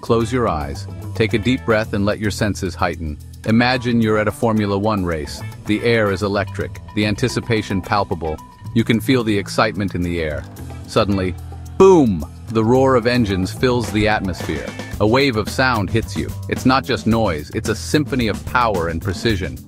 close your eyes, take a deep breath and let your senses heighten. Imagine you're at a Formula One race. The air is electric, the anticipation palpable. You can feel the excitement in the air. Suddenly, boom! The roar of engines fills the atmosphere. A wave of sound hits you. It's not just noise, it's a symphony of power and precision.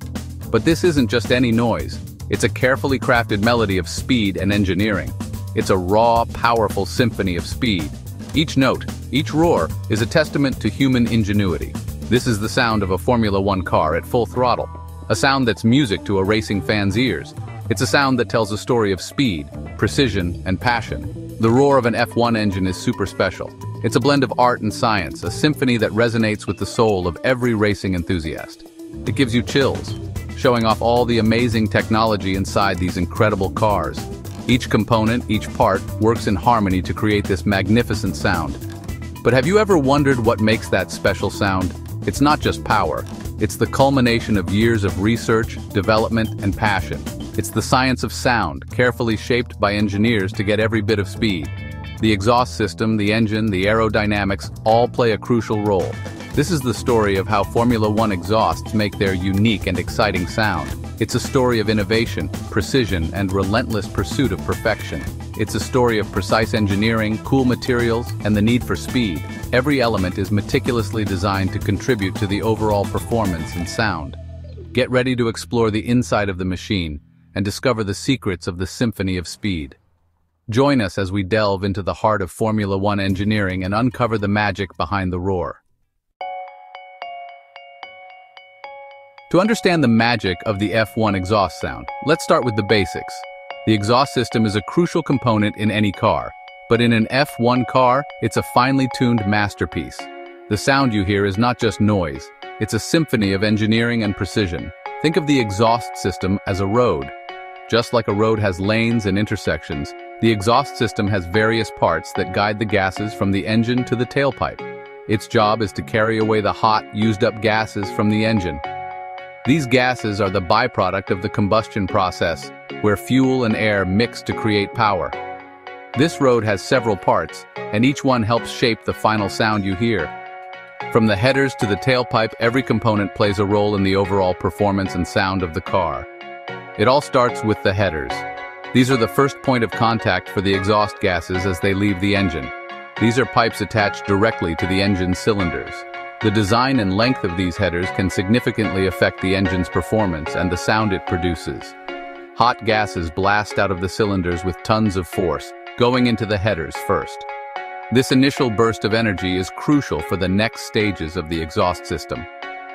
But this isn't just any noise. It's a carefully crafted melody of speed and engineering. It's a raw, powerful symphony of speed. Each note, each roar, is a testament to human ingenuity. This is the sound of a Formula One car at full throttle. A sound that's music to a racing fan's ears. It's a sound that tells a story of speed, precision, and passion. The roar of an F1 engine is super special. It's a blend of art and science, a symphony that resonates with the soul of every racing enthusiast. It gives you chills, showing off all the amazing technology inside these incredible cars. Each component, each part, works in harmony to create this magnificent sound. But have you ever wondered what makes that special sound? It's not just power. It's the culmination of years of research, development, and passion. It's the science of sound, carefully shaped by engineers to get every bit of speed. The exhaust system, the engine, the aerodynamics all play a crucial role. This is the story of how Formula One exhausts make their unique and exciting sound. It's a story of innovation, precision, and relentless pursuit of perfection. It's a story of precise engineering, cool materials, and the need for speed. Every element is meticulously designed to contribute to the overall performance and sound. Get ready to explore the inside of the machine, and discover the secrets of the symphony of speed. Join us as we delve into the heart of Formula One engineering and uncover the magic behind the roar. To understand the magic of the F1 exhaust sound, let's start with the basics. The exhaust system is a crucial component in any car, but in an F1 car, it's a finely tuned masterpiece. The sound you hear is not just noise, it's a symphony of engineering and precision. Think of the exhaust system as a road, just like a road has lanes and intersections, the exhaust system has various parts that guide the gases from the engine to the tailpipe. Its job is to carry away the hot, used-up gases from the engine. These gases are the byproduct of the combustion process, where fuel and air mix to create power. This road has several parts, and each one helps shape the final sound you hear. From the headers to the tailpipe, every component plays a role in the overall performance and sound of the car. It all starts with the headers. These are the first point of contact for the exhaust gases as they leave the engine. These are pipes attached directly to the engine cylinders. The design and length of these headers can significantly affect the engine's performance and the sound it produces. Hot gases blast out of the cylinders with tons of force, going into the headers first. This initial burst of energy is crucial for the next stages of the exhaust system.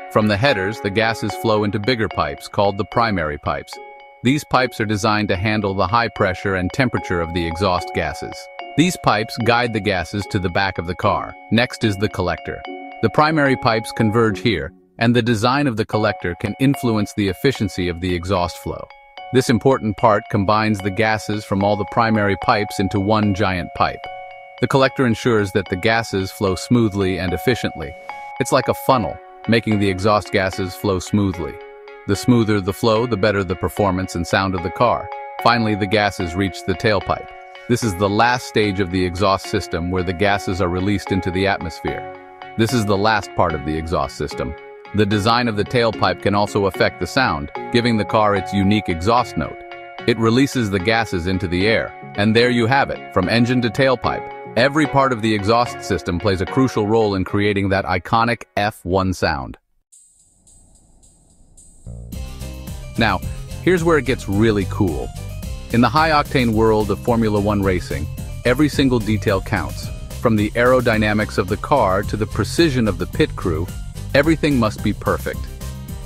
From the headers, the gases flow into bigger pipes called the primary pipes. These pipes are designed to handle the high pressure and temperature of the exhaust gases. These pipes guide the gases to the back of the car. Next is the collector. The primary pipes converge here, and the design of the collector can influence the efficiency of the exhaust flow. This important part combines the gases from all the primary pipes into one giant pipe. The collector ensures that the gases flow smoothly and efficiently. It's like a funnel, making the exhaust gases flow smoothly. The smoother the flow, the better the performance and sound of the car. Finally, the gases reach the tailpipe. This is the last stage of the exhaust system where the gases are released into the atmosphere. This is the last part of the exhaust system. The design of the tailpipe can also affect the sound, giving the car its unique exhaust note. It releases the gases into the air, and there you have it, from engine to tailpipe. Every part of the exhaust system plays a crucial role in creating that iconic F1 sound. Now, here's where it gets really cool. In the high-octane world of Formula One racing, every single detail counts. From the aerodynamics of the car to the precision of the pit crew, everything must be perfect.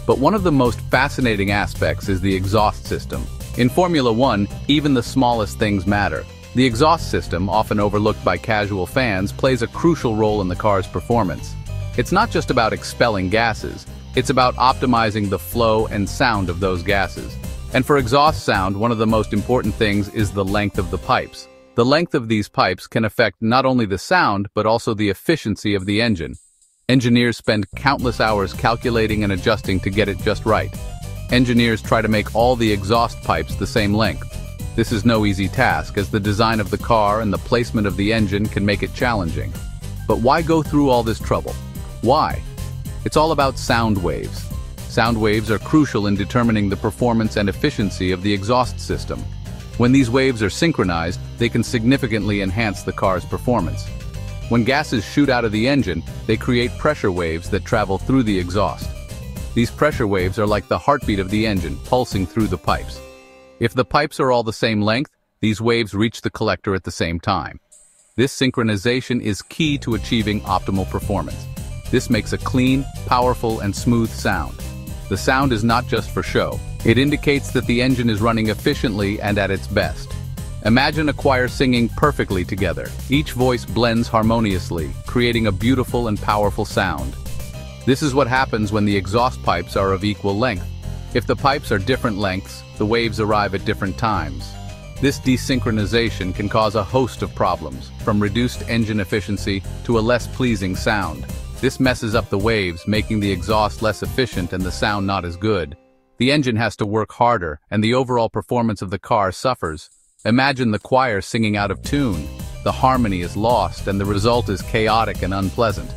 But one of the most fascinating aspects is the exhaust system. In Formula One, even the smallest things matter. The exhaust system, often overlooked by casual fans, plays a crucial role in the car's performance. It's not just about expelling gases, it's about optimizing the flow and sound of those gases. And for exhaust sound, one of the most important things is the length of the pipes. The length of these pipes can affect not only the sound, but also the efficiency of the engine. Engineers spend countless hours calculating and adjusting to get it just right. Engineers try to make all the exhaust pipes the same length. This is no easy task, as the design of the car and the placement of the engine can make it challenging. But why go through all this trouble? Why? It's all about sound waves. Sound waves are crucial in determining the performance and efficiency of the exhaust system. When these waves are synchronized, they can significantly enhance the car's performance. When gases shoot out of the engine, they create pressure waves that travel through the exhaust. These pressure waves are like the heartbeat of the engine, pulsing through the pipes. If the pipes are all the same length, these waves reach the collector at the same time. This synchronization is key to achieving optimal performance. This makes a clean, powerful, and smooth sound. The sound is not just for show. It indicates that the engine is running efficiently and at its best. Imagine a choir singing perfectly together. Each voice blends harmoniously, creating a beautiful and powerful sound. This is what happens when the exhaust pipes are of equal length. If the pipes are different lengths, the waves arrive at different times. This desynchronization can cause a host of problems, from reduced engine efficiency to a less pleasing sound. This messes up the waves, making the exhaust less efficient and the sound not as good. The engine has to work harder, and the overall performance of the car suffers. Imagine the choir singing out of tune. The harmony is lost, and the result is chaotic and unpleasant.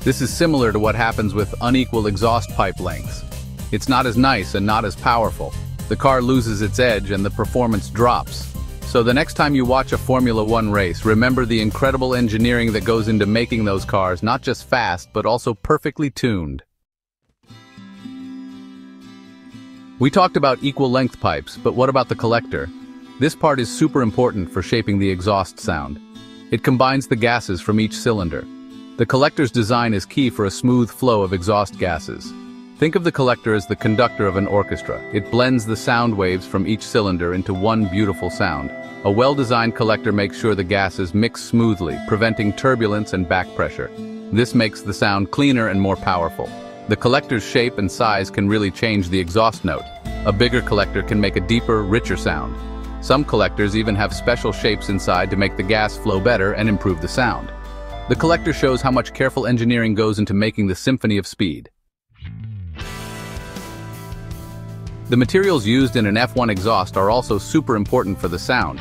This is similar to what happens with unequal exhaust pipe lengths. It's not as nice and not as powerful. The car loses its edge and the performance drops. So the next time you watch a Formula One race, remember the incredible engineering that goes into making those cars not just fast, but also perfectly tuned. We talked about equal length pipes, but what about the collector? This part is super important for shaping the exhaust sound. It combines the gases from each cylinder. The collector's design is key for a smooth flow of exhaust gases. Think of the collector as the conductor of an orchestra. It blends the sound waves from each cylinder into one beautiful sound. A well-designed collector makes sure the gases mix smoothly, preventing turbulence and back pressure. This makes the sound cleaner and more powerful. The collector's shape and size can really change the exhaust note. A bigger collector can make a deeper, richer sound. Some collectors even have special shapes inside to make the gas flow better and improve the sound. The collector shows how much careful engineering goes into making the symphony of speed. The materials used in an F1 exhaust are also super important for the sound.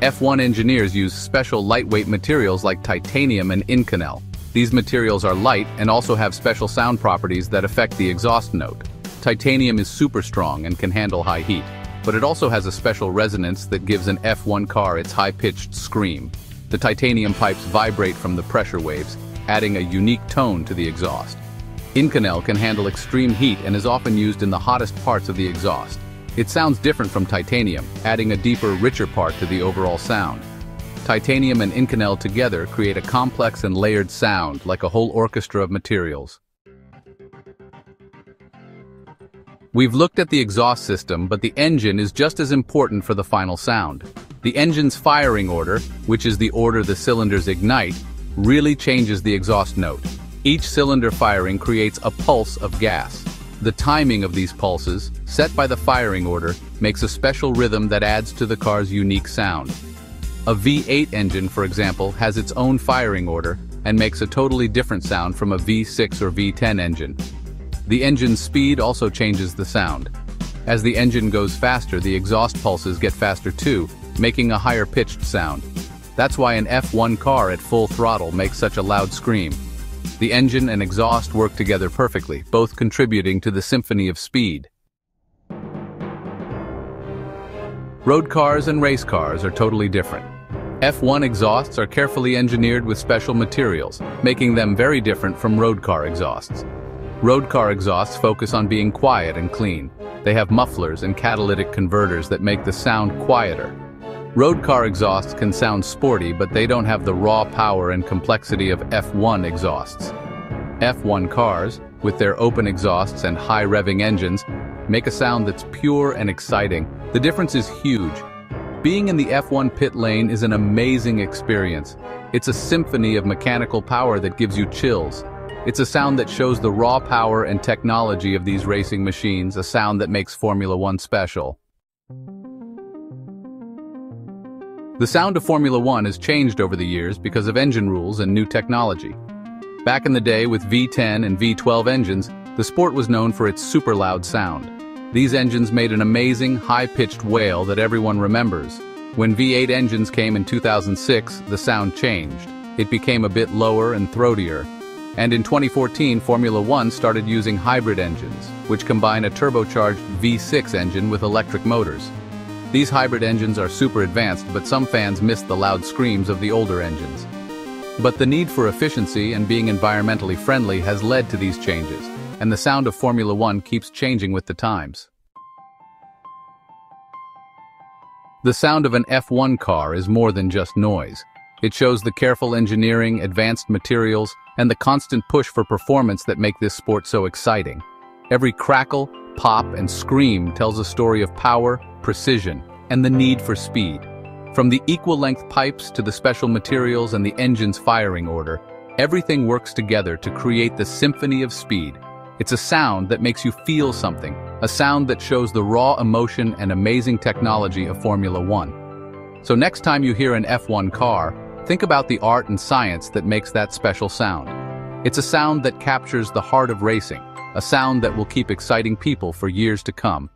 F1 engineers use special lightweight materials like titanium and Inconel. These materials are light and also have special sound properties that affect the exhaust note. Titanium is super strong and can handle high heat, but it also has a special resonance that gives an F1 car its high-pitched scream. The titanium pipes vibrate from the pressure waves, adding a unique tone to the exhaust. Inconel can handle extreme heat and is often used in the hottest parts of the exhaust. It sounds different from titanium, adding a deeper, richer part to the overall sound. Titanium and Inconel together create a complex and layered sound like a whole orchestra of materials. We've looked at the exhaust system, but the engine is just as important for the final sound. The engine's firing order, which is the order the cylinders ignite, really changes the exhaust note. Each cylinder firing creates a pulse of gas. The timing of these pulses, set by the firing order, makes a special rhythm that adds to the car's unique sound. A V8 engine, for example, has its own firing order and makes a totally different sound from a V6 or V10 engine. The engine's speed also changes the sound. As the engine goes faster, the exhaust pulses get faster too, making a higher pitched sound. That's why an F1 car at full throttle makes such a loud scream. The engine and exhaust work together perfectly, both contributing to the symphony of speed. Road cars and race cars are totally different. F1 exhausts are carefully engineered with special materials, making them very different from road car exhausts. Road car exhausts focus on being quiet and clean. They have mufflers and catalytic converters that make the sound quieter, Road car exhausts can sound sporty, but they don't have the raw power and complexity of F1 exhausts. F1 cars, with their open exhausts and high revving engines, make a sound that's pure and exciting. The difference is huge. Being in the F1 pit lane is an amazing experience. It's a symphony of mechanical power that gives you chills. It's a sound that shows the raw power and technology of these racing machines, a sound that makes Formula One special. The sound of Formula One has changed over the years because of engine rules and new technology. Back in the day with V10 and V12 engines, the sport was known for its super loud sound. These engines made an amazing, high-pitched wail that everyone remembers. When V8 engines came in 2006, the sound changed. it became a bit lower and throatier. And in 2014, Formula One started using hybrid engines, which combine a turbocharged V6 engine with electric motors. These hybrid engines are super advanced, but some fans miss the loud screams of the older engines. But the need for efficiency and being environmentally friendly has led to these changes, and the sound of Formula One keeps changing with the times. The sound of an F1 car is more than just noise. It shows the careful engineering, advanced materials, and the constant push for performance that make this sport so exciting. Every crackle, pop, and scream tells a story of power, precision, and the need for speed. From the equal-length pipes to the special materials and the engine's firing order, everything works together to create the symphony of speed. It's a sound that makes you feel something, a sound that shows the raw emotion and amazing technology of Formula One. So next time you hear an F1 car, think about the art and science that makes that special sound. It's a sound that captures the heart of racing, a sound that will keep exciting people for years to come.